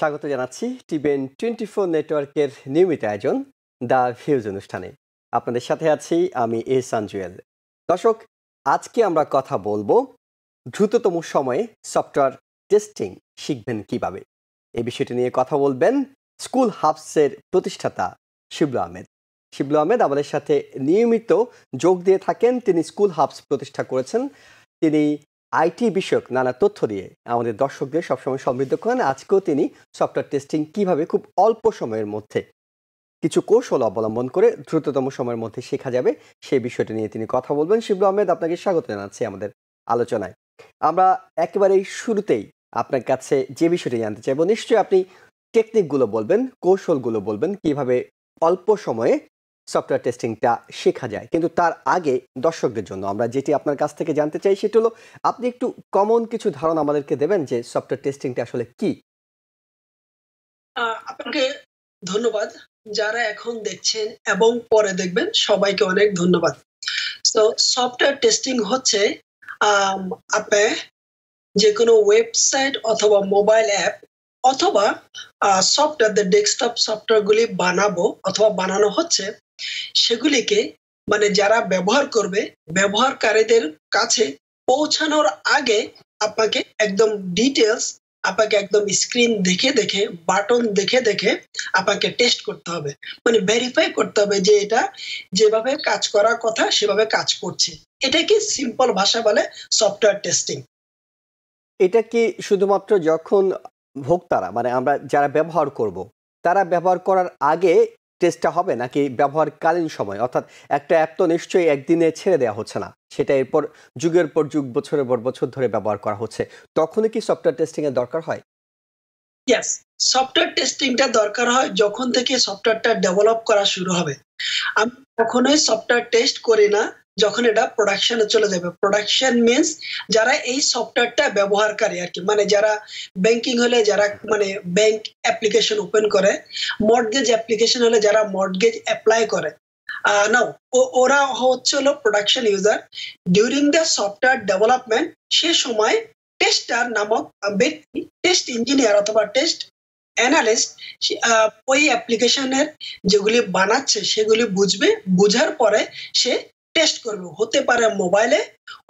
স্বাগত জানাচ্ছি টিবেন twenty four নেটওয়ার্কের নিয়মিত আয়োজন দ্য ভিউজ অনুষ্ঠানে। আপনাদের সাথে আছি আমি এহসান জুয়েল দর্শক, আজকে আমরা কথা বলব দ্রুততম সময়ে সফটওয়্যার টেস্টিং শিখবেন কীভাবে? এই বিষয়টি নিয়ে কথা বলবেন স্কুল হাবসের প্রতিষ্ঠাতা শিবলু আহমেদ। শিবলু আহমেদ আমাদের সাথে নিয়মিত যোগ দিয়ে থাকেন। তিনি স্কুল হাবস প্রতিষ্ঠা করেছেন। তিনি আইটি বিষয়ক নানা তথ্য দিয়ে আমাদের দর্শকদের সবসময় সমৃদ্ধ করেন। আজকেও তিনি সফটওয়্যার টেস্টিং কীভাবে খুব অল্প সময়ের মধ্যে কিছু কৌশল অবলম্বন করে দ্রুততম সময়ের মধ্যে শেখা যাবে সেই বিষয়টি নিয়ে তিনি কথা বলবেন। শিবলু আহমেদ, আপনাকে স্বাগত জানাচ্ছি আমাদের আলোচনায়। আমরা একেবারেই শুরুতেই আপনার কাছে যে বিষয়টি জানতে চাইব, নিশ্চয়ই আপনি টেকনিকগুলো বলবেন, কৌশলগুলো বলবেন, কীভাবে অল্প সময়ে সফটওয়্যার টেস্টিংটা শেখা যায়। কিন্তু তার আগে দর্শকদের জন্য আমরা যেটি আপনার কাছ থেকে জানতে চাই সেটা হলো, আপনি একটু কমন কিছু ধারণা আমাদেরকে দেবেন যে সফটওয়্যার টেস্টিংটা আসলে কি? আপনাকে ধন্যবাদ। যারা এখন দেখছেন এবং পরে দেখবেন, সবাইকে অনেক ধন্যবাদ। তো সফটওয়্যার টেস্টিং হচ্ছে আপনি যে কোনো ওয়েবসাইট অথবা মোবাইল অ্যাপ অথবা সফটওয়্যার দ্য ডেস্কটপ সফটওয়্যারগুলি বানাবো অথবা বানানো হচ্ছে সেগুলিকে মানে যারা ব্যবহার করবে, ব্যবহারকারীদের কাছে পৌঁছানোর আগে আপনাকে একদম ডিটেলস আপনাকে একদম স্ক্রিন দেখে দেখে বাটন দেখে দেখে আপনাকে টেস্ট করতে হবে। মানে ভেরিফাই করতে হবে যে এটা যেভাবে কাজ করার কথা সেভাবে কাজ করছে। এটা কি সিম্পল ভাষা বলে সফটওয়্যার টেস্টিং এটা কি শুধুমাত্র যখন ভোক্তারা মানে আমরা যারা ব্যবহার করব, তারা ব্যবহার করার আগে টেস্টটা হবে নাকি ব্যবহারকালীন সময়? অর্থাৎ একটা অ্যাপ তো নিশ্চয়ই একদিনে ছেড়ে দেওয়া হচ্ছে না। সেটা এরপর যুগের পর যুগ, বছরের পর বছর ধরে ব্যবহার করা হচ্ছে। তখনই কি সফটওয়্যার টেস্টিং এর দরকার হয়? ইয়েস সফটওয়্যার টেস্টিংটা দরকার হয় যখন থেকে সফটওয়্যারটা ডেভেলপ করা শুরু হবে। আমি কখনোই সফটওয়্যার টেস্ট করি না। যখন এটা প্রোডাকশনে চলে যাবে। প্রোডাকশন মিনস যারা এই সফটওয়্যারটা ব্যবহারকারী আর কি। মানে যারা ব্যাংকিং হলে যারা মানে ব্যাংক অ্যাপ্লিকেশন ওপেন করে মর্টগেজ অ্যাপ্লিকেশন হলে যারা মর্টগেজ অ্যাপ্লাই করে। নাও ওরা হচ্ছে হলো production user during the software development সে সময় টেস্টার নামক টেস্ট ইঞ্জিনিয়ার অথবা টেস্ট অ্যানালিস্ট ওই অ্যাপ্লিকেশনের যেগুলি বানাচ্ছে, সেগুলি বুঝবে। বুঝার পরে সে টেস্ট করবে। হতে পারে মোবাইলে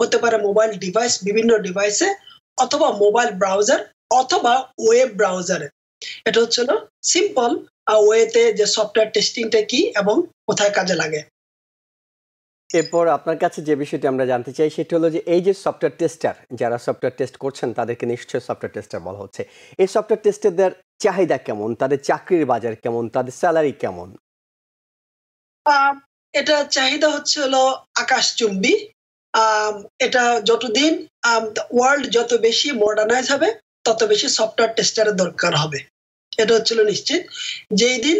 হতে পারে মোবাইল ডিভাইস বিভিন্ন ডিভাইসে অথবা মোবাইল ব্রাউজার অথবা ওয়েব ব্রাউজারে এটা হচ্ছিল সিম্পল ওয়েতে যে সফটওয়্যার টেস্টিংটা কি এবং কোথায় কাজে লাগে। এরপর আপনার কাছে যে বিষয়টি আমরা জানতে চাই সেটা হলো যে এই যে সফটওয়্যার টেস্টার যারা সফটওয়্যার টেস্ট করছেন তাদেরকে নিশ্চয়ই সফটওয়্যার টেস্টার বলা হচ্ছে। এই সফটওয়্যার টেস্টারদের চাহিদা কেমন? তাদের চাকরির বাজার কেমন? তাদের স্যালারি কেমন? এটা চাহিদা হচ্ছে হলো আকাশচুম্বী এটা যতদিন ওয়ার্ল্ড যত বেশি মডার্নাইজ হবে, তত বেশি সফটওয়্যার টেস্টারের দরকার হবে। এটা হচ্ছিল নিশ্চিত। যেই দিন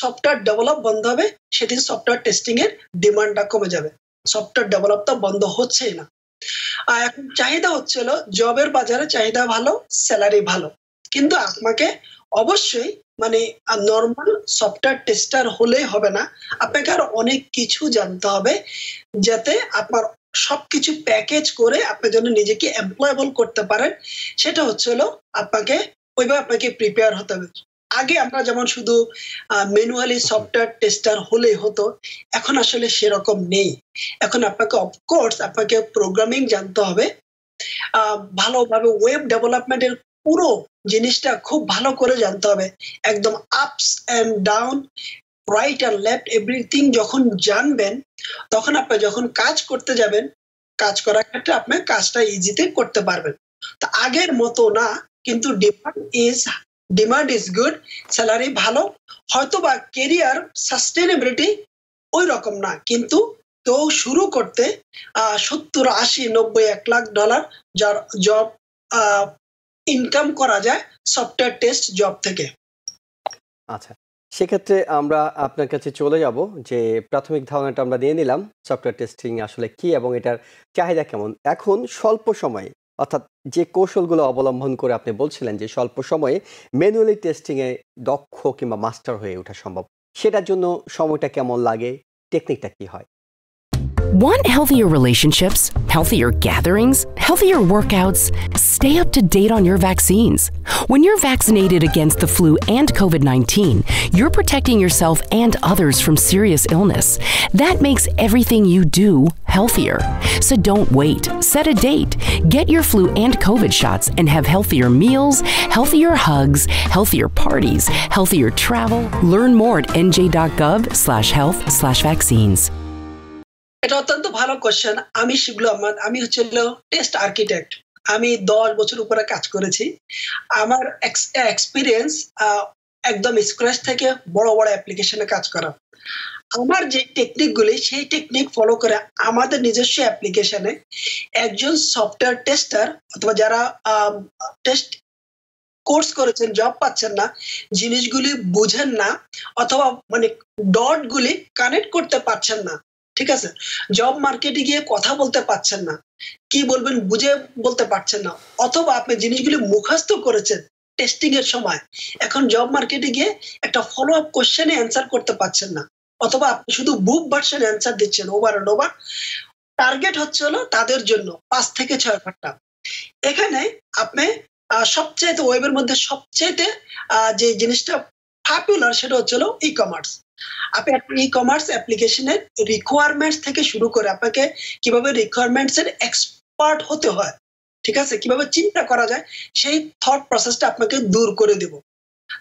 সফটওয়্যার ডেভেলপ বন্ধ হবে, সেদিন সফটওয়্যার টেস্টিং এর ডিমান্ডটা কমে যাবে। সফটওয়্যার ডেভেলপ তো বন্ধ হচ্ছেই না। আর এখন চাহিদা হচ্ছিল জবের বাজারে চাহিদা ভালো স্যালারি ভালো। কিন্তু আপনাকে অবশ্যই মানে নর্মাল সফটওয়্যার টেস্টার হলেই হবে না। আপনাকে আর অনেক কিছু জানতে হবে যাতে আপনার সবকিছু প্যাকেজ করে আপনি যেন নিজেকে এমপ্লয়েবল করতে পারেন। সেটা হচ্ছে হলো আপনাকে, ওইভাবে আপনাকে প্রিপেয়ার হতে হবে। আগে আমরা যেমন শুধু ম্যানুয়ালি সফটওয়্যার টেস্টার হলেই হতো, এখন আসলে সেরকম নেই। এখন আপনাকে অফকোর্স আপনাকে প্রোগ্রামিং জানতে হবে। ভালোভাবে ওয়েব ডেভেলপমেন্টের পুরো জিনিসটা খুব ভালো করে জানতে হবে। একদম আপস অ্যান্ড ডাউন রাইট আর লেফট এভরিথিং যখন জানবেন, তখন আপনি যখন কাজ করতে যাবেন, কাজ করার ক্ষেত্রে আপনি কাজটা ইজিতে করতে পারবেন। তা আগের মতো না, কিন্তু demand is demand is good salary ভালো হয়তো বা কেরিয়ার সাস্টেনেবিলিটি ওই রকম না, কিন্তু কেউ শুরু করতে সত্তর, আশি, নব্বই, এক লাখ ডলার যার জব ইনকাম করা যায় সফটওয়্যার টেস্ট জব থেকে। আচ্ছা সেক্ষেত্রে আমরা আপনার কাছে চলে যাব যে প্রাথমিক ধারণাটা আমরা দিয়ে নিলাম সফটওয়্যার টেস্টিং আসলে কি এবং এটার চাহিদা কেমন। এখন স্বল্প সময়ে, অর্থাৎ যে কৌশলগুলো অবলম্বন করে আপনি বলছিলেন যে স্বল্প সময়ে ম্যানুয়ালি টেস্টিংয়ে দক্ষ কিংবা মাস্টার হয়ে ওঠা সম্ভব, সেটার জন্য সময়টা কেমন লাগে টেকনিকটা কি হয়? Want healthier relationships, healthier gatherings, healthier workouts? Stay up to date on your vaccines. When you're vaccinated against the flu and COVID 19, you're protecting yourself and others from serious illness. That makes everything you do healthier. So don't wait. Set a date. Get your flu and COVID shots and have healthier meals, healthier hugs, healthier parties, healthier travel. Learn more at nj.gov slash health slash vaccines. এটা অত্যন্ত ভালো question আমি শিবলু আহমদ, আমি হচ্ছে test architect আমি দশ বছর উপরে কাজ করেছি। আমার এক্সপিরিয়েন্স একদম স্ক্র্যাচ থেকে বড় বড় অ্যাপ্লিকেশনে কাজ করা। আমার যে টেকনিকগুলি সেই টেকনিক ফলো করে আমাদের নিজস্ব অ্যাপ্লিকেশনে একজন সফটওয়্যার টেস্টার অথবা যারা টেস্ট কোর্স করেছেন জব পাচ্ছেন না, জিনিসগুলি বুঝেন না অথবা মানে ডটগুলি কানেক্ট করতে পারছেন না। ঠিক আছে? জব মার্কেটে গিয়ে কথা বলতে পারছেন না। কি বলবেন বুঝে বলতে পারছেন না। অথবা আপনি জিনিসগুলি মুখস্থ করেছেন টেস্টিং এর সময়। এখন জব মার্কেটে গিয়ে একটা ফলো আপ কোশ্চেনে অ্যান্সার করতে পারছেন না। অথবা আপনি শুধু বুক ভার্সন অ্যান্সার দিচ্ছেন ওভার অ্যান্ড ওভার টার্গেট হচ্ছে হলো তাদের জন্য পাঁচ থেকে ছয় ঘণ্টা। এখানে আপনি সবচেয়ে ওয়েবের মধ্যে সবচেয়ে যে জিনিসটা পপুলার সেটা হচ্ছে হলো ই কমার্স আপনি ই কমার্স অ্যাপ্লিকেশনের রিকোয়ারমেন্টস থেকে শুরু করে আপনাকে কীভাবে রিকোয়ারমেন্টস এর এক্সপার্ট হতে হয়, ঠিক আছে? কীভাবে চিন্তা করা যায়, সেই থট প্রসেসটা আপনাকে দূর করে দেব।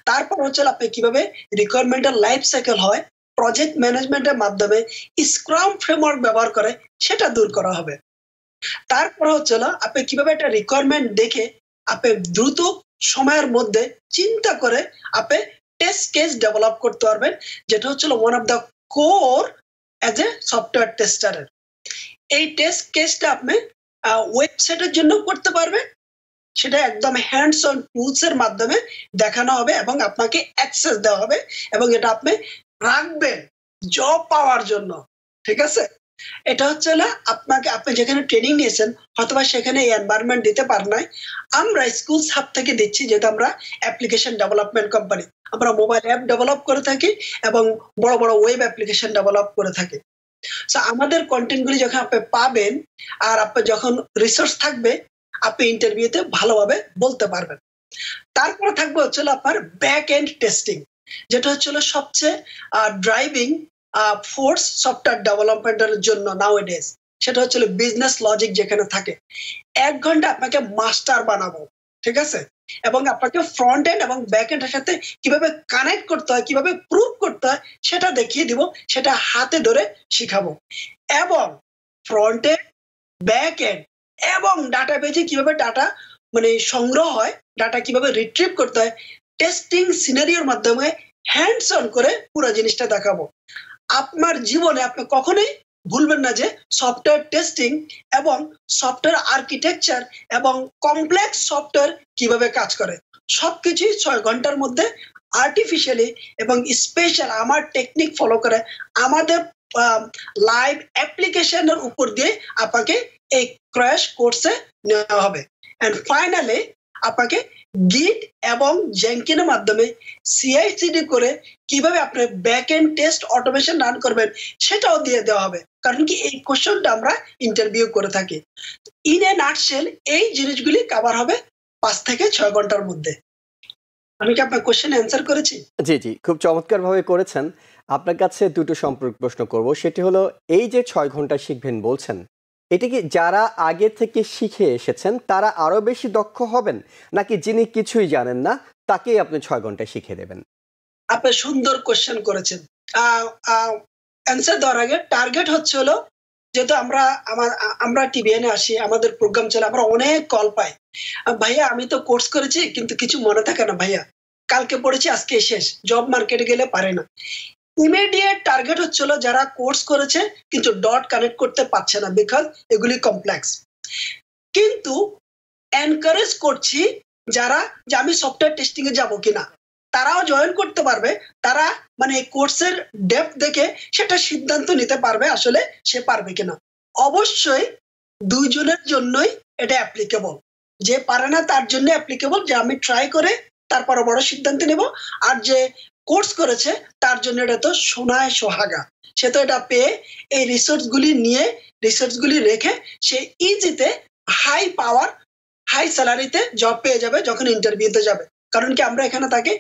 তারপর হচ্ছে আপনি কীভাবে রিকোয়ারমেন্টের লাইফ সাইকেল হয় প্রজেক্ট ম্যানেজমেন্টের মাধ্যমে স্ক্রাম ফ্রেমওয়ার্ক ব্যবহার করে, সেটা দূর করা হবে। তারপর হচ্ছে আপনি কীভাবে একটা রিকোয়ারমেন্ট দেখে, আপনি দ্রুত সময়ের মধ্যে চিন্তা করে আপনি টেস্ট কেস ডেভেলপ করতে পারবেন, যেটা হচ্ছে one of the core as a software টেস্টারের এই টেস্ট কেসটা আপনি ওয়েবসাইটের জন্য করতে পারবেন। সেটা একদম হ্যান্ডস অন টুলস এর মাধ্যমে দেখানো হবে এবং আপনাকে অ্যাক্সেস দেওয়া হবে এবং এটা আপনি রাখবেন জব পাওয়ার জন্য, ঠিক আছে? এটা হচ্ছে না আপনাকে, আপনি যেখানে ট্রেনিং নিয়েছেন, হয়তোবা সেখানে এই এনভায়রনমেন্ট দিতে পার নাই। আমরা স্কুল সাব থেকে দিচ্ছি, যেহেতু আমরা অ্যাপ্লিকেশন ডেভেলপমেন্ট কোম্পানি আমরা মোবাইল অ্যাপ ডেভেলপ করে থাকি এবং বড় বড় ওয়েব অ্যাপ্লিকেশন ডেভেলপ করে থাকি। সো আমাদের কন্টেন্টগুলি যখন আপনি পাবেন, আর আপনি যখন রিসোর্স থাকবে, আপনি ইন্টারভিউতে ভালোভাবে বলতে পারবেন। তারপরে থাকবে হচ্ছে আপনার ব্যাক এন্ড টেস্টিং যেটা হচ্ছে সবচেয়ে ড্রাইভিং ফোর্স সফটওয়্যার ডেভেলপমেন্টের জন্য নাও ডেজ সেটা হচ্ছে বিজনেস লজিক যেখানে থাকে। এক ঘণ্টা আপনাকে মাস্টার বানাবো, ঠিক আছে? এবং আপনাকে ফ্রন্ট এন্ড এবং ব্যাক এন্ডের সাথে কীভাবে কানেক্ট করতে হয়, কীভাবে প্রুভ করতে হয়, সেটা দেখিয়ে দিব, সেটা হাতে ধরে শিখাবো। এবং ফ্রন্ট এন্ড ব্যাক এন্ড এবং ডাটা বেজে কীভাবে ডাটা মানে সংগ্রহ হয় ডাটা কীভাবে রিট্রিভ করতে হয় টেস্টিং সিনারিওর মাধ্যমে হ্যান্ডস অন করে পুরো জিনিসটা দেখাবো। আপনার জীবনে আপনি কখনোই ভুলবেন না যে সফটওয়্যার টেস্টিং এবং সফটওয়্যার আর্কিটেকচার এবং কমপ্লেক্স সফটওয়্যার কীভাবে কাজ করে। সবকিছুই ছয় ঘণ্টার মধ্যে আর্টিফিশিয়ালি এবং স্পেশাল আমার টেকনিক ফলো করে আমাদের লাইভ অ্যাপ্লিকেশনের উপর দিয়ে আপনাকে এই ক্র্যাশ কোর্সে নেওয়া হবে। অ্যান্ড ফাইনালি আপনাকে গিট এবং জ্যাঙ্কিনের মাধ্যমে সিআইসিডি করে কীভাবে আপনি back end test automation run করবেন সেটাও দিয়ে দেওয়া হবে। কারণ কি এই কোশ্চেনটা আমরা ইন্টারভিউ করে থাকি। ইন এ নাটশেল এই জিনিসগুলি কাভার হবে পাঁচ থেকে ছয় ঘণ্টার মধ্যে। আমি কি আপনার কোশ্চেন অ্যান্সার করেছি? জি জি, খুব চমৎকার ভাবে করেছেন। আপনার কাছে দুটো সম্পর্ক প্রশ্ন করব। সেটি হলো, এই যে ছয় ঘণ্টা শিখবেন বলছেন এটি কি যারা আগে থেকে শিখে এসেছেন, তারা আরও বেশি দক্ষ হবেন, নাকি যিনি কিছুই জানেন না, তাকেই আপনি ছয় ঘণ্টা শিখে দেবেন? আপনি সুন্দর কোশ্চেন করেছেন। অ্যান্সার দেওয়ার আগে টার্গেট হচ্ছে হলো, যেহেতু আমরা, আমার, আমরা টিভিএনে আসি, আমাদের প্রোগ্রাম চলে, আমরা অনেক কল পাই। ভাইয়া, আমি তো কোর্স করেছি, কিন্তু কিছু মনে থাকে না ভাইয়া। কালকে পড়েছি, আজকে শেষ। জব মার্কেটে গেলে পারে না। ইমিডিয়েট টার্গেট হচ্ছিল যারা কোর্স করেছে, কিন্তু ডট কানেক্ট করতে পারছে না বিকজ এগুলি কমপ্লেক্স কিন্তু এনকারেজ করছি যারা যে আমি সফটওয়্যার টেস্টিং এ যাব কিনা। তারাও জয়েন করতে পারবে, তারা মানে কোর্সের ডেপ দেখে সেটা সিদ্ধান্ত নিতে পারবে আসলে সে পারবে কিনা। অবশ্যই দুইজনের জন্যই এটা অ্যাপ্লিকেবল যে পারে না তার জন্য অ্যাপ্লিকেবল যে আমি ট্রাই করে তারপর বড় সিদ্ধান্ত নেব। আর যে কোর্স করেছে, তার জন্য এটা তো সোনায় সোহাগা। সে তো এটা পেয়ে এই রিসোর্স গুলি নিয়ে রিসোর্স গুলি রেখে সে ইজিতে হাই পাওয়ার হাই স্যালারিতে জব পেয়ে যাবে যখন ইন্টারভিউতে যাবে। কারণ কি আমরা এখানে তাকে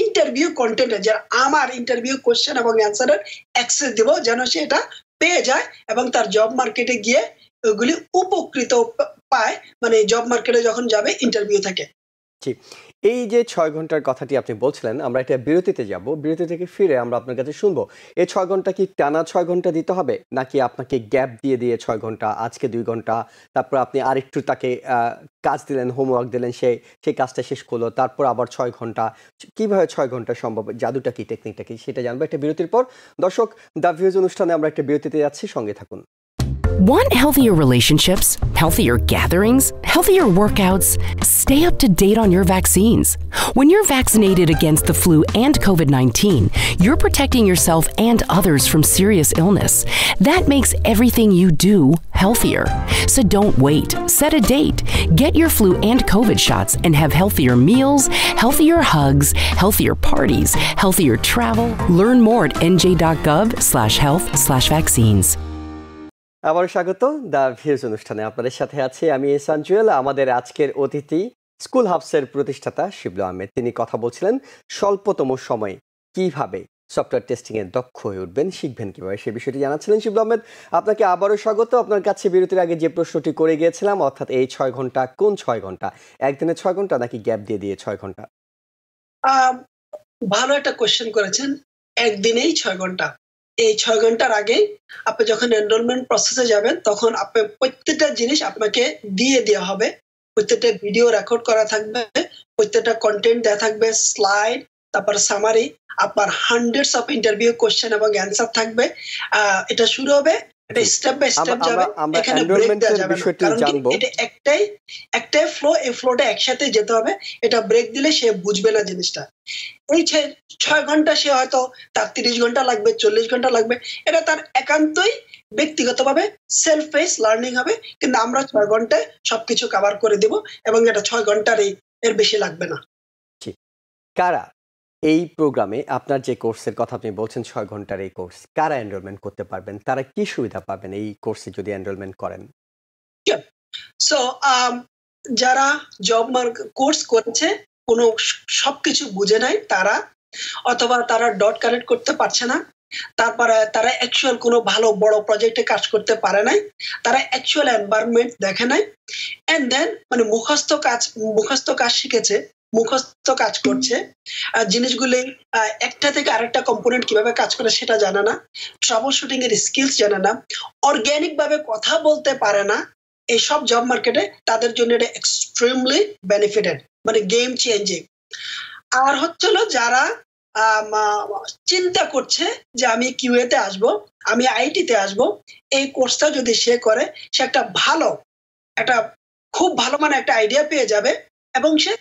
ইন্টারভিউ কন্টেন্টে যে আমার ইন্টারভিউ কোশ্চেন এবং অ্যান্সারের অ্যাক্সেস দিব, যেন সে এটা পেয়ে যায় এবং তার জব মার্কেটে গিয়ে ওগুলি উপকৃত পায় মানে জব মার্কেটে যখন যাবে ইন্টারভিউ থেকে। এই যে ছয় ঘণ্টার কথাটি আপনি বলছিলেন, আমরা এটা বিরতিতে যাব। বিরতি থেকে ফিরে আমরা আপনার কাছে শুনব এই ছয় ঘণ্টা কি টানা ছয় ঘণ্টা দিতে হবে, নাকি আপনাকে গ্যাপ দিয়ে দিয়ে ছয় ঘণ্টা, আজকে দুই ঘণ্টা, তারপর আপনি আরেকটু তাকে কাজ দিলেন হোমওয়ার্ক দিলেন, সে সেই কাজটা শেষ করল, তারপর আবার ছয় ঘণ্টা, কীভাবে ছয় ঘণ্টা সম্ভব, জাদুটা কি টেকনিকটা কি, সেটা জানব একটা বিরতির পর। দর্শক, দ্য ভিউজ অনুষ্ঠানে আমরা একটা বিরতিতে যাচ্ছি, সঙ্গে থাকুন। Want healthier relationships, healthier gatherings, healthier workouts? Stay up to date on your vaccines. When you're vaccinated against the flu and COVID 19, you're protecting yourself and others from serious illness. That makes everything you do healthier. So don't wait. Set a date. Get your flu and COVID shots and have healthier meals, healthier hugs, healthier parties, healthier travel. Learn more at nj.gov slash health slash vaccines. আবার স্বাগত the views অনুষ্ঠানে আপনাদের সাথে আছি আমি এসান জুয়েল আমাদের আজকের অতিথি স্কুল হাবসের প্রতিষ্ঠাতা শিবলু আহমেদ। তিনি কথা বলছিলেন স্বল্পতম সময়ে কীভাবে সফটওয়্যার টেস্টিং এ দক্ষ হয়ে উঠবেন, শিখবেন কীভাবে সে বিষয়টি জানাচ্ছিলেন শিবলু আহমেদ। আপনাকে আবারও স্বাগত। আপনার কাছে বিরতির আগে যে প্রশ্নটি করে গিয়েছিলাম, অর্থাৎ এই ছয় ঘণ্টা কোন ছয় ঘণ্টা? একদিনে ছয় ঘণ্টা নাকি গ্যাপ দিয়ে দিয়ে ছয় ঘণ্টা? ভালো একটা কোয়েশ্চেন করেছেন। একদিনেই ছয় ঘণ্টা। এই ছয় ঘণ্টার আগে আপনি যখন এনরোলমেন্ট প্রসেসে যাবেন, তখন আপনি প্রত্যেকটা জিনিস আপনাকে দিয়ে দেওয়া হবে। প্রত্যেকটা ভিডিও রেকর্ড করা থাকবে, প্রত্যেকটা কন্টেন্ট দেওয়া থাকবে স্লাইড তারপর সামারি আপনার হান্ড্রেডস অফ ইন্টারভিউ কোশ্চেন এবং অ্যান্সার থাকবে। এটা শুরু হবে স্টেপ বাই স্টেপ যাবে এখানে ব্রেক দেওয়া যাবে কারণ এটা একটাই একটাই ফ্লো এই ফ্লোটা একসাথে যেতে হবে। এটা ব্রেক দিলে সে বুঝবে না জিনিসটা। এই ছয় ঘণ্টা সে হয়তো তার তিরিশ ঘণ্টা লাগবে চল্লিশ ঘণ্টা লাগবে। এটা তার একান্তই ব্যক্তিগতভাবে সেলফ পেস লার্নিং হবে। কিন্তু আমরা ছয় ঘন্টায় সবকিছু কভার করে দিব এবং এটা ছয় ঘণ্টার এর বেশি লাগবে না। কারা? এই প্রোগ্রামে আপনার যে কোর্সের কথা আপনি বলছেন ছয় ঘণ্টার এই কোর্স কারা এনরোলমেন্ট করতে পারবেন? তারা কি সুবিধা পাবেন এই কোর্সে যদি এনরোলমেন্ট করেন? সো um, যারা জব কোর্স করেছে কোনো সবকিছু বুঝে নাই তারা অথবা তারা ডট কানেক্ট করতে পারছে না তারপরে তারা অ্যাকচুয়াল কোনো ভালো বড় প্রজেক্টে কাজ করতে পারে নাই তারা অ্যাকচুয়াল এনভায়রনমেন্ট দেখে নাই এন্ড দেন মানে মুখস্থ কাজ মুখস্থ কাজ শিখেছে মুখস্থ কাজ করছে। জিনিসগুলি একটা থেকে আরেকটা কম্পোনেন্ট কীভাবে কাজ করে সেটা জানে না। ট্রাবল শুটিং এর স্কিলস জানে না। অর্গ্যানিক ভাবে কথা বলতে পারে না। এইসব জব মার্কেটে তাদের জন্য এটা এক্সট্রিমলি বেনিফিটেড মানে গেম চেঞ্জিং আর হচ্ছিল যারা চিন্তা করছে যে আমি কিউএতে আসব, আমি আইটিতে আসব, এই কোর্সটা যদি সে করে, সে একটা ভালো, একটা খুব ভালো মানে একটা আইডিয়া পেয়ে যাবে এবং সে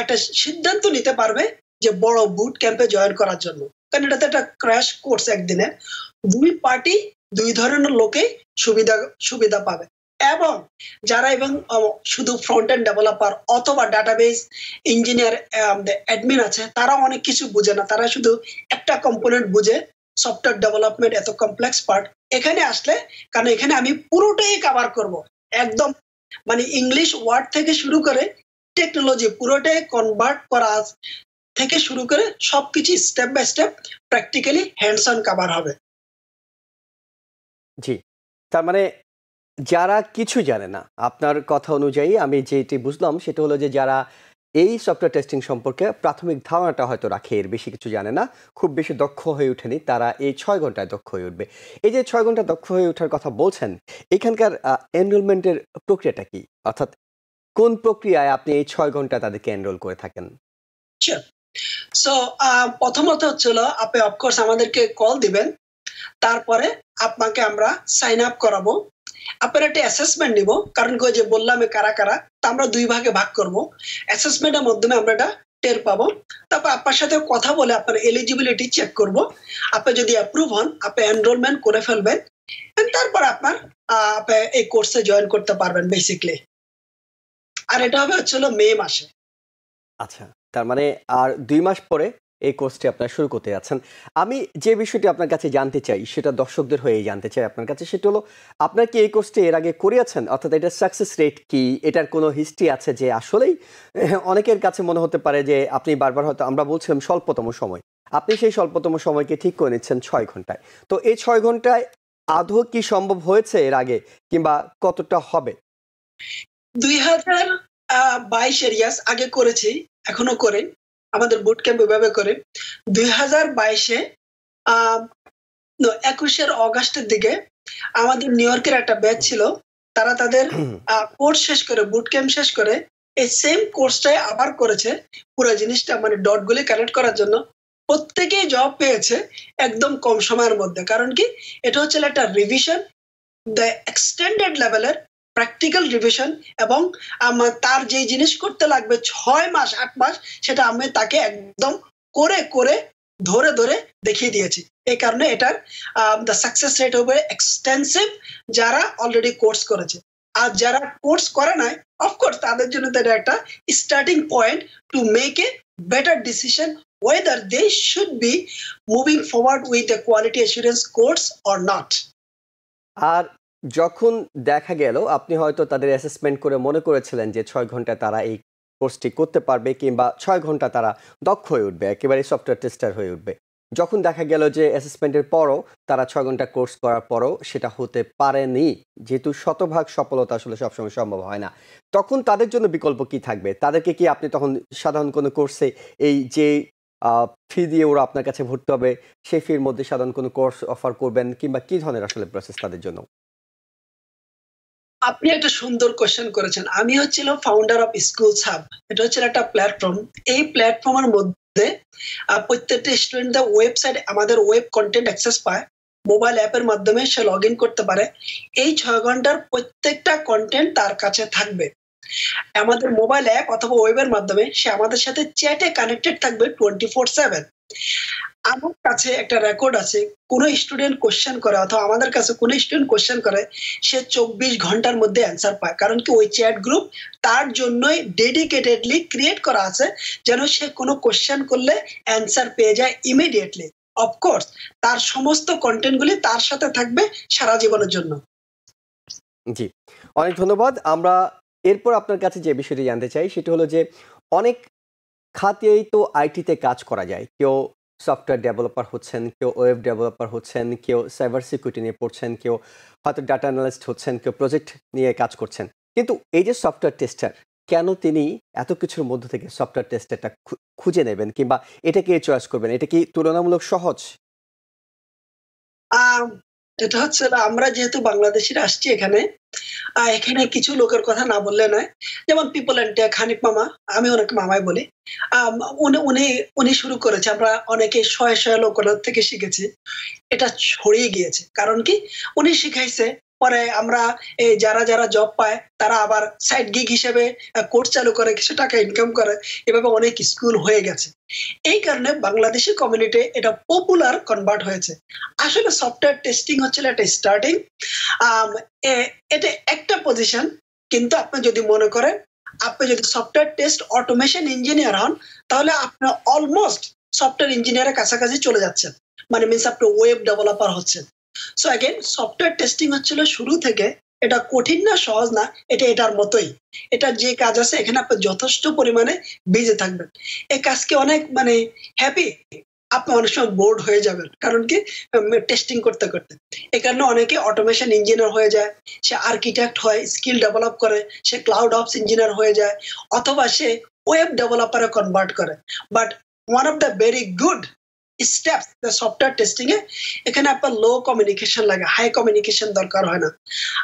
একটা সিদ্ধান্ত নিতে পারবে যে বড় বুট ক্যাম্পে জয়েন করার জন্য। কারণ এটাতে একটা ক্র্যাশ কোর্স একদিনে। দুই পার্টি দুই ধরনের লোকেই সুবিধা সুবিধা পাবে। এবং যারা এবং শুধু ফ্রন্ট এন্ড ডেভেলপার অথবা ডাটাবেস ইঞ্জিনিয়ার অ্যাডমিন আছে, তারা অনেক কিছু বুঝে না। তারা শুধু একটা কম্পোনেন্ট বুঝে সফটওয়্যার ডেভেলপমেন্ট এত কমপ্লেক্স পার্ট এখানে আসলে, কারণ এখানে আমি পুরোটাই কাভার করব। একদম মানে ইংলিশ ওয়ার্ড থেকে শুরু করে টেকনোলজি পুরোটাই কনভার্ট করা থেকে শুরু করে সবকিছু step by step practically hands on cover হবে। জি। তার মানে যারা কিছু জানে না, আপনার কথা অনুযায়ী আমি যেটি বুঝলাম সেটা হলো যে যারা এই সফটওয়্যার টেস্টিং সম্পর্কে প্রাথমিক ধারণাটা হয়তো রাখে, এর বেশি কিছু জানে না, খুব বেশি দক্ষ হয়ে ওঠেনি, তারা এই ছয় ঘন্টায় দক্ষ হয়ে উঠবে। এই যে ছয় ঘণ্টা দক্ষ হয়ে ওঠার কথা বলছেন, এখানকার এনরোলমেন্টের প্রক্রিয়াটা কি? অর্থাৎ কোন প্রক্রিয়ায় আপনি এই ছয় ঘণ্টা তাদেরকে এনরোল করে থাকেন? সো প্রথমত হচ্ছিল, আপনি অফকোর্স আমাদেরকে কল দিবেন। তারপরে আপনাকে আমরা সাইন আপ করাবো। আপনার একটা অ্যাসেসমেন্ট নিব। কারণ যে বললাম কারা কারা, তা আমরা দুই ভাগে ভাগ করব। অ্যাসেসমেন্টের মাধ্যমে আমরা এটা টের পাবো। তারপর আপনার সাথে কথা বলে আপনার এলিজিবিলিটি চেক করব। আপনি যদি অ্যাপ্রুভ হন, আপনি এনরোলমেন্ট করে ফেলবেন। তারপর আপনার আপনি এই কোর্সে জয়েন করতে পারবেন বেসিকলি আর এটা হবে হচ্ছিল মে মাসে। আচ্ছা তার মানে আর দুই মাস পরে এই কোর্সটি আপনার শুরু করতে যাচ্ছেন। আমি যে বিষয়টি আপনার কাছে জানতে চাই, সেটা দর্শকদের হয়ে জানতে চাই আপনার কাছে, সেটা হলো, আপনার কি এই কোর্সটি এর আগে করিয়েছেন? অর্থাৎ এটার সাকসেস রেট কি? এটার কোনো হিস্ট্রি আছে যে আসলেই অনেকের কাছে মনে হতে পারে যে আপনি বারবার হয়তো আমরা বলছিলাম স্বল্পতম সময়। আপনি সেই স্বল্পতম সময়কে ঠিক করে নিচ্ছেন ছয় ঘন্টায়। তো এই ছয় ঘন্টায় আদৌ কি সম্ভব হয়েছে এর আগে কিংবা কতটা হবে? দুই হাজার বাইশ এরিয়াস আগে করেছি, এখনও করে। আমাদের বুট ক্যাম্প এভাবে করে। দুই হাজার বাইশে একুশের অগাস্টের দিকে আমাদের নিউ ইয়র্কের একটা ব্যাচ ছিল। তারা তাদের কোর্স শেষ করে বুট ক্যাম্প শেষ করে, এই সেম কোর্সটাই আবার করেছে। পুরো জিনিসটা মানে ডটগুলি কানেক্ট করার জন্য প্রত্যেকেই জব পেয়েছে একদম কম সময়ের মধ্যে। কারণ কি? এটা হচ্ছে একটা রিভিশন দ্য এক্সটেন্ডেড লেভেলের প্র্যাকটিক্যাল রিভিশন এবং আমার তার যেই জিনিস করতে লাগবে ছয় মাস, আট মাস, সেটা আমি তাকে একদম করে করে, ধরে ধরে দেখিয়ে দিয়েছি এই কারণে এটার দ্য সাকসেস রেট হবে এক্সটেন্সিভ যারা অলরেডি কোর্স করেছে আর যারা কোর্স করে নাই অফকোর্স তাদের জন্য তো একটা starting point to make a better decision whether they should be moving forward with a quality assurance course or not. আর যখন দেখা গেল, আপনি হয়তো তাদের অ্যাসেসমেন্ট করে মনে করেছিলেন যে ছয় ঘণ্টা তারা এই কোর্সটি করতে পারবে কিংবা ছয় ঘণ্টা তারা দক্ষ হয়ে উঠবে, একেবারে সফটওয়্যার টেস্টার হয়ে উঠবে। যখন দেখা গেল যে অ্যাসেসমেন্টের পরও তারা ছয় ঘণ্টা কোর্স করার পরও সেটা হতে পারেনি, যেহেতু শতভাগ সফলতা আসলে সবসময় সম্ভব হয় না। তখন তাদের জন্য বিকল্প কি থাকবে? তাদেরকে কি আপনি তখন সাধারণ কোনো কোর্সে এই যে ফি দিয়ে ওরা আপনার কাছে ভর্তি হবে, সেই ফির মধ্যে সাধারণ কোনো কোর্স অফার করবেন কিংবা কী ধরনের আসলে প্রসেস তাদের জন্য? আপনি একটা সুন্দর কোশ্চেন করেছেন। আমি হচ্ছিল ফাউন্ডার অফ স্কুল সাব এটা হচ্ছে একটা প্ল্যাটফর্ম এই প্ল্যাটফর্মের মধ্যে প্রত্যেকটা স্টুডেন্টদের ওয়েবসাইট আমাদের ওয়েব কন্টেন্ট অ্যাক্সেস পায়। মোবাইল অ্যাপের মাধ্যমে সে লগ ইন করতে পারে। এই ছয় ঘণ্টার প্রত্যেকটা কন্টেন্ট তার কাছে থাকবে। আমাদের মোবাইল অ্যাপ অথবা ওয়েবের মাধ্যমে সে আমাদের সাথে চ্যাটে কানেক্টেড থাকবে টোয়েন্টি ফোর সেভেন আমার কাছে একটা রেকর্ড আছে, কোন স্টুডেন্ট কোশ্চেন করে অথবা আমাদের কাছে কোন স্টুডেন্ট কোশ্চেন করে, সে চব্বিশ ঘণ্টার মধ্যে অ্যান্সার পায়। কারণ কি ওই চ্যাট গ্রুপ তার জন্যই ডেডিকেটেডলি ক্রিয়েট করা আছে, যেন সে কোনো কোশ্চেন করলে অ্যান্সার পেয়ে যায় ইমিডিয়েটলি অফকোর্স তার সমস্ত কন্টেন্টগুলি তার সাথে থাকবে সারা জীবনের জন্য। জি, অনেক ধন্যবাদ। আমরা এরপর আপনার কাছে যে বিষয়টি জানতে চাই, সেটা হলো যে অনেক খাতেই তো আইটিতে কাজ করা যায়। কেউ সফটওয়্যার ডেভেলপার হচ্ছেন, কেউ ওয়েব ডেভেলপার হচ্ছেন, কেউ সাইবার সিকিউরিটি নিয়ে পড়ছেন, কেউ হয়তো ডাটা অ্যানালিস্ট হচ্ছেন, কেউ প্রজেক্ট নিয়ে কাজ করছেন। কিন্তু এই যে সফটওয়্যার টেস্টার, কেন তিনি এত কিছুর মধ্য থেকে সফটওয়্যার টেস্টারটা খুঁজে নেবেন কিংবা এটাকে চয়েস করবেন? এটা কি তুলনামূলক সহজ? এটা হচ্ছে আমরা যেহেতু বাংলাদেশিরা আসছি এখানে আর এখানে কিছু লোকের কথা না বললে নয়। যেমন পিপল অ্যান্ড হানিফ মামা, আমি ওনাকে মামাই বলি। উনি উনি উনি শুরু করেছে, আমরা অনেকে শয়ে শয়ে লোকের থেকে শিখেছি। এটা ছড়িয়ে গিয়েছে। কারণ কি? উনি শিখাইছে পরে আমরা এই যারা যারা জব পায়, তারা আবার সাইড গিগ হিসেবে কোর্স চালু করে, কিছু টাকা ইনকাম করে। এভাবে অনেক স্কুল হয়ে গেছে। এই কারণে বাংলাদেশি কমিউনিটি এটা পপুলার কনভার্ট হয়েছে। আসলে সফটওয়্যার টেস্টিং হচ্ছিল একটা স্টার্টিং এটা একটা পজিশন কিন্তু আপনি যদি মনে করেন, আপনি যদি সফটওয়্যার টেস্ট অটোমেশন ইঞ্জিনিয়ার হন, তাহলে আপনি অলমোস্ট সফটওয়্যার ইঞ্জিনিয়ারের কাছাকাছি চলে যাচ্ছেন। মানে মিনস আপনি ওয়েব ডেভেলপার হচ্ছেন। সো অ্যাগেন সফটওয়্যার টেস্টিং হচ্ছিল শুরু থেকে। এটা কঠিন না, সহজ না, এটা এটার মতোই। এটা যে কাজ আছে, এখানে আপনি যথেষ্ট পরিমাণে বিজে থাকবেন। এই কাজকে অনেক মানে হ্যাপি আপনি অনেক সময় বোর্ড হয়ে যাবেন। কারণ কি? টেস্টিং করতে করতে। এ কারণে অনেকে অটোমেশন ইঞ্জিনিয়ার হয়ে যায়, সে আর্কিটেক্ট হয় স্কিল ডেভেলপ করে, সে ক্লাউড অপস ইঞ্জিনিয়ার হয়ে যায়, অথবা সে ওয়েব ডেভেলপারে কনভার্ট করে। But one of the very good steps software testing এ এখানে আপনার লো কমিউনিকেশন লাগে হাই কমিউনিকেশন দরকার হয় না।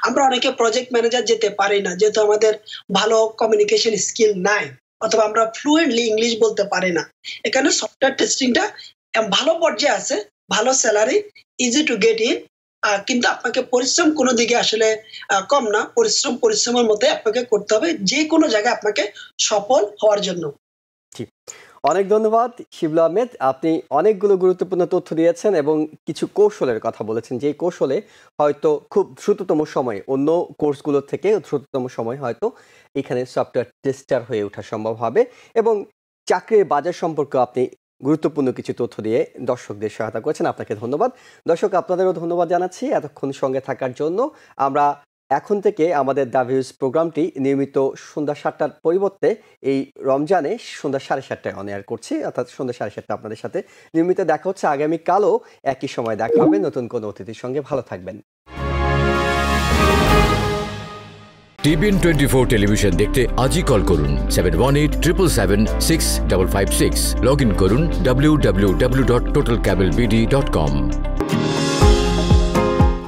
আমরা অনেকে প্রজেক্ট ম্যানেজার যেতে পারি না, যেহেতু আমাদের ভালো কমিউনিকেশন স্কিল নাই, অথবা আমরা ফ্লুয়েন্টলি ইংলিশ বলতে পারি না। এখানে সফটওয়্যার টেস্টিংটা ভালো পর্যায়ে আছে, ভালো salary easy to get in কিন্তু আপনাকে পরিশ্রম কোনো দিকে আসলে কম না, পরিশ্রম পরিশ্রমের মধ্যে আপনাকে করতে হবে যে কোনো জায়গায় আপনাকে সফল হওয়ার জন্য। অনেক ধন্যবাদ। শিবলা আহমেদ, আপনি অনেকগুলো গুরুত্বপূর্ণ তথ্য দিয়েছেন এবং কিছু কৌশলের কথা বলেছেন। যে কৌশলে হয়তো খুব দ্রুততম সময়ে, অন্য কোর্সগুলো থেকে দ্রুততম সময় হয়তো এখানে সফটওয়্যার টেস্টার হয়ে ওঠা সম্ভব হবে এবং চাকরির বাজার সম্পর্কে আপনি গুরুত্বপূর্ণ কিছু তথ্য দিয়ে দর্শকদের সহায়তা করেছেন। আপনাকে ধন্যবাদ। দর্শক, আপনাদেরও ধন্যবাদ জানাচ্ছি এতক্ষণ সঙ্গে থাকার জন্য। আমরা এখন থেকে আমাদের দ্য ভিউজ প্রোগ্রামটি নিয়মিত সন্ধ্যা সাতটার পরিবর্তে এই রমজানে সন্ধ্যা সাড়ে সাতটায় অন এয়ার করছি, অর্থাৎ সন্ধ্যা সাড়ে সাতটা আপনাদের সাথে নিয়মিত দেখা হচ্ছে। আগামীকালও একই সময় দেখা হবে। নতুন কোনো অতিথির সঙ্গে ভালো থাকবেন। টিভিএন টোয়েন্টি ফোর টেলিভিশন দেখতে আজই কল করুন seven one eight triple seven six double five six log in করুন W W W dot total cable BD dot com